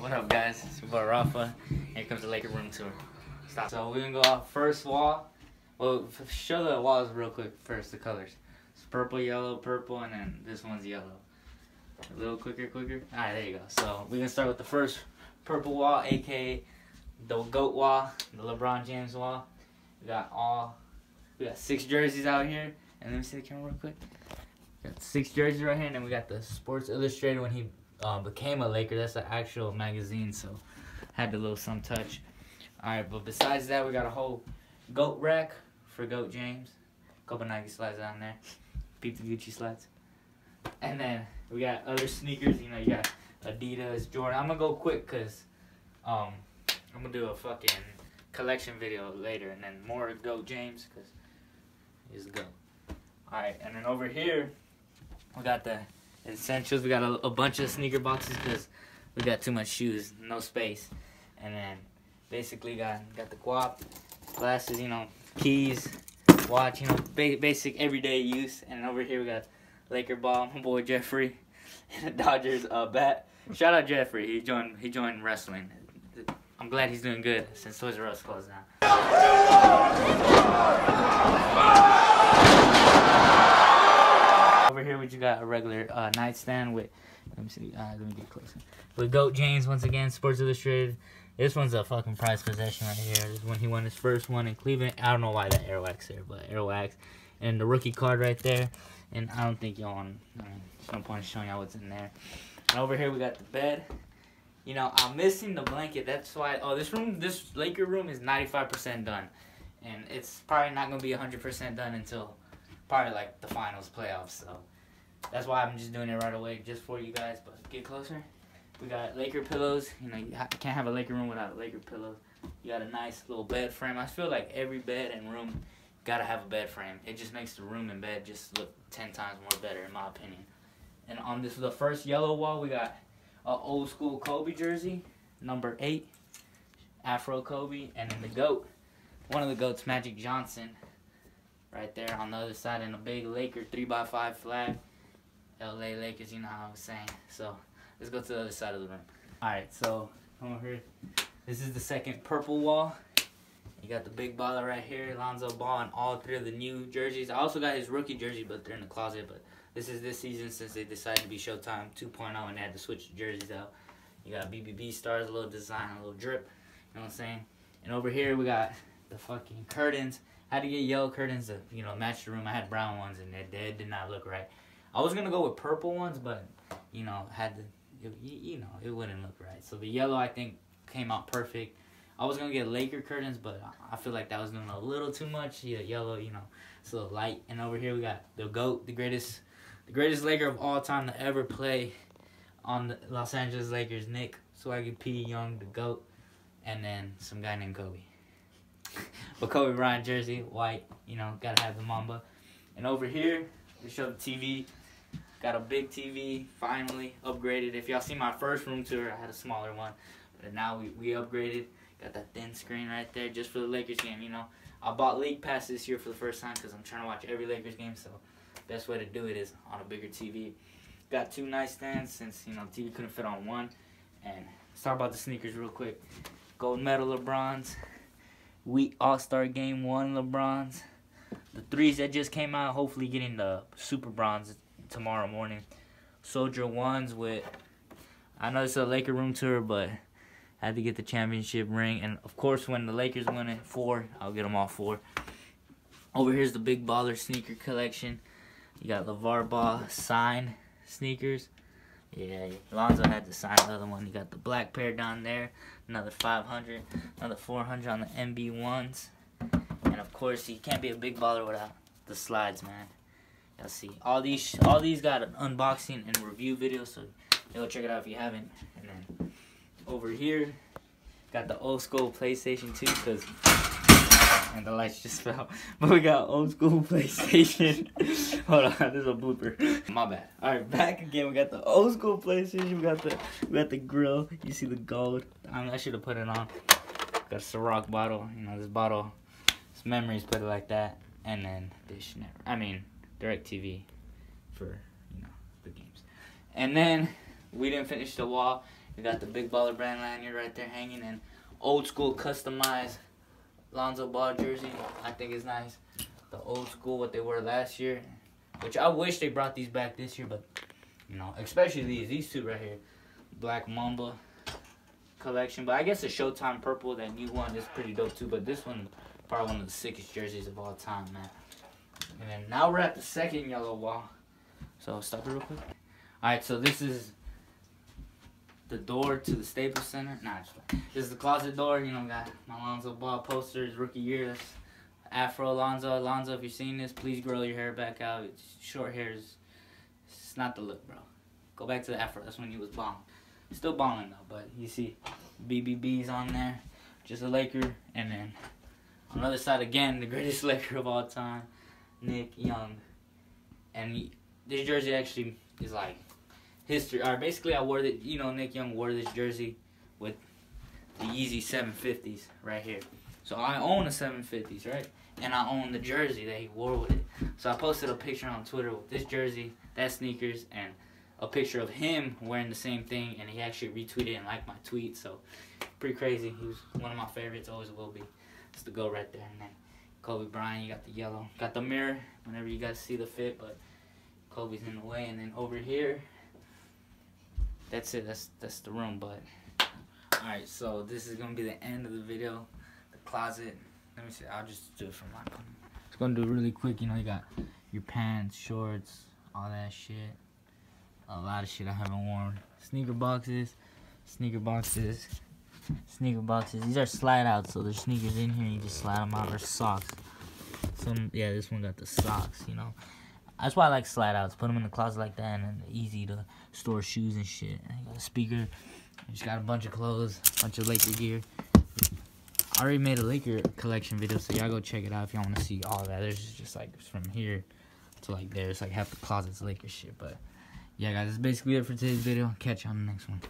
What up, guys? It's your boy Rafa. Here comes the Laker room tour. Stop. So we're gonna go off first wall. Well, show the walls real quick first. The colors. It's purple, yellow, purple, and then this one's yellow. A little quicker, quicker. All right, there you go. So we're gonna start with the first purple wall, aka the goat wall, the LeBron James wall. We got all. We got six jerseys out here, and let me see the camera real quick. Got six jerseys right here, and we got the Sports Illustrated when he uh, became a Laker. That's the actual magazine, so had the little some touch. All right, but besides that, we got a whole goat rack for Goat James. A Couple Nike slides down there. Peep the Gucci slides. And then we got other sneakers. You know, you got Adidas, Jordan. I'm gonna go quick cause um I'm gonna do a fucking collection video later, and then more Goat James cause he's the goat. All right, and then over here we got the essentials. We got a, a bunch of sneaker boxes because we got too much shoes, no space. And then basically got got the guap, glasses, you know, keys, watch, you know, ba- basic everyday use. And over here we got Laker ball, my boy Jeffrey, and the Dodgers uh, bat. Shout out Jeffrey. He joined he joined wrestling. I'm glad he's doing good since Toys R Us closed down. Over here we just got a regular uh, nightstand with let me see, uh, let me get closer. With Goat James once again, Sports Illustrated. This one's a fucking prized possession right here. This is when he won his first one in Cleveland. I don't know why that Airwax there, but Airwax. And the rookie card right there. And I don't think y'all, I mean, there's no point in showing y'all what's in there. And over here we got the bed. You know, I'm missing the blanket. That's why, oh, this room, this Laker room is 95% done. And it's probably not going to be 100% done until probably like the finals playoffs. So that's why I'm just doing it right away, just for you guys. But get closer. We got Laker pillows. You know, you can't have a Laker room without a Laker pillow. You got a nice little bed frame. I feel like every bed and room gotta have a bed frame. It just makes the room and bed just look ten times more better, in my opinion. And on this, the first yellow wall, we got a old school Kobe jersey, number eight, Afro Kobe, and then the goat, one of the goats, Magic Johnson, right there on the other side, and a big Laker three x five flag. LA Lakers, you know how I was saying. So let's go to the other side of the room. Alright, so over here. This is the second purple wall. You got the big baller right here, Lonzo Ball, and all three of the new jerseys. I also got his rookie jersey, but they're in the closet. But this is this season since they decided to be Showtime 2.0 and they had to switch the jerseys out. You got BBB stars, a little design, a little drip. You know what I'm saying? And over here we got the fucking curtains. I had to get yellow curtains to you know match the room. I had brown ones and they did not look right. I was gonna go with purple ones, but you know had to it, you, know it wouldn't look right. So the yellow I think came out perfect. I was gonna get Laker curtains, but I feel like that was doing a little too much. Yeah, yellow, you know, it's a little light. And over here we got the goat, the greatest, the greatest Laker of all time to ever play on the Los Angeles Lakers, Nick Swaggy P. Young, the goat, and then some guy named Kobe. but Kobe Bryant jersey, white, you know, gotta have the Mamba. And over here, we show the TV. Got a big TV, finally upgraded. If y'all see my first room tour, I had a smaller one. But now we, we upgraded. Got that thin screen right there just for the Lakers game, you know. I bought League Pass this year for the first time because I'm trying to watch every Lakers game. So best way to do it is on a bigger TV. Got two nightstands since, you know, TV couldn't fit on one. And let's talk about the sneakers real quick. Gold medal LeBrons. Wheat All-Star Game 1 LeBrons. The threes that just came out, hopefully getting the Super Brons tomorrow morning. Soldier ones with, I know it's a Laker room tour, but I had to get the championship ring. And of course, when the Lakers win it, four, I'll get them all four. Over here's the Big Baller sneaker collection. You got LeVar Ball signed sneakers. Yeah, Lonzo had to sign the other one. You got the black pair down there, another 500, another 400 on the MB1s. And of course, you can't be a big baller without the slides, man. Y'all see, all these all these got an unboxing and review video, so go check it out if you haven't. And then over here, got the old school PlayStation 2, cause and the lights just fell. But we got old school PlayStation. Hold on, there's a blooper. My bad. All right, back again. We got the old school PlayStation. We got the we got the grill. You see the gold. I, mean, I should have put it on. Got a Ciroc bottle. You know this bottle. It's memories. Put it like that. And then Network. I mean Direct TV for you know the games. And then we didn't finish the wall. We got the Big Baller brand lanyard right there hanging, and old school customized Lonzo Ball jersey. I think is nice. The old school what they wore last year, which I wish they brought these back this year, but you know, especially these these two right here, Black Mamba collection. But I guess the Showtime purple, that new one, is pretty dope too. But this one, probably one of the sickest jerseys of all time, man. And then now we're at the second yellow wall. So stop it real quick. All right, so this is the door to the Staples Center. Nah, this is the closet door. You know, got my Lonzo Ball posters, rookie year. That's Afro Alonzo. Alonzo, if you're seeing this, please grow your hair back out. It's short hair is it's not the look, bro. Go back to the Afro. That's when he was bomb. Still bombing though, but you see BBB's on there. Just a Laker. And then on the other side, again, the greatest Laker of all time, Nick Young. And this jersey actually is like history. Or basically, I wore the, you know, Nick Young wore this jersey with the Yeezy 750s right here. So I own the 750s, right? And I own the jersey that he wore with it. So I posted a picture on Twitter with this jersey, that sneakers, and a picture of him wearing the same thing. And he actually retweeted and liked my tweet. So pretty crazy. He was one of my favorites, always will be. It's the go right there. And then Kobe Bryant, you got the yellow. Got the mirror whenever you guys see the fit, but Kobe's in the way. And then over here, that's it. That's that's the room. But all right, so this is gonna be the end of the video. The closet. Let me see. I'll just do it from my. It's gonna do really quick. You know, you got your pants, shorts, all that shit. A lot of shit I haven't worn. Sneaker boxes, sneaker boxes, sneaker boxes. These are slide outs, so there's sneakers in here. You just slide them out. Or socks. Some yeah, this one got the socks. You know. That's why I like slide outs. Put them in the closet like that, and easy to store shoes and shit. And you got a speaker. just got a bunch of clothes, a bunch of Laker gear. I already made a Laker collection video, so y'all go check it out if y'all want to see all that. There's just like from here to like there. It's like half the closet's Laker shit. But yeah, guys, that's basically it for today's video. Catch you on the next one.